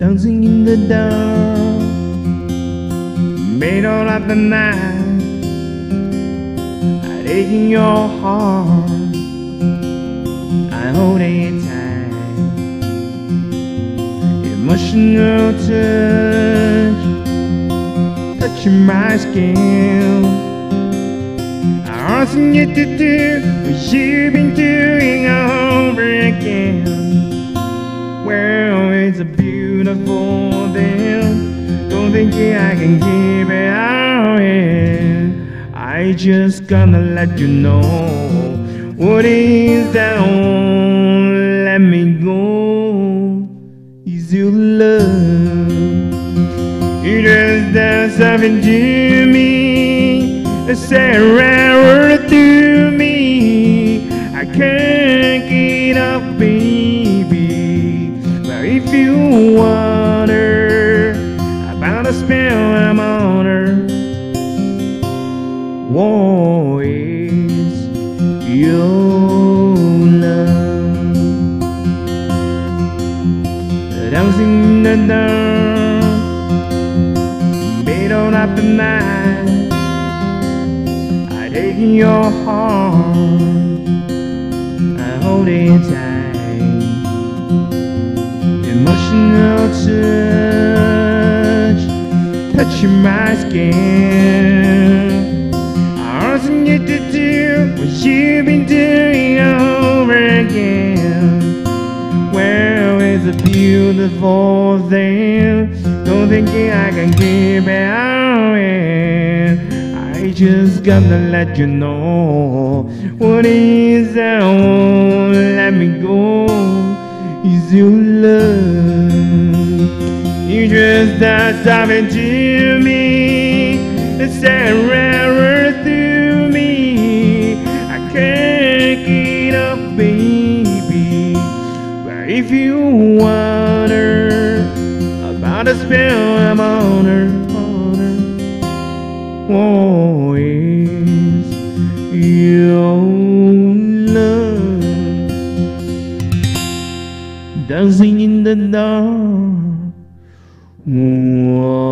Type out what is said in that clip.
dancing in the dark, middle of the night, I take in your heart, I hold it tight, emotional touch, touching my skin. I Asking you to do what you've been doing over again. Well, it's a beautiful thing. Don't think I can keep it out here. I just gonna let you know what is won't let me go. Is your love? You just done something to me. Say a you wonder about the spell I'm on her, what is your love? Dancing in the dark, middle of the night. I take your heart, I hold it tight. Emotional touch, touching my skin. Asking need to do what you've been doing over again. Well, it's a beautiful thing. Don't think I can keep it out here. I just gotta let you know what is that won't let me go is your love. Just done something to me, said rare through me. I can't get up, baby. But if you wonder about the spell I'm on her, on her. Oh, is your love dancing in the dark? 我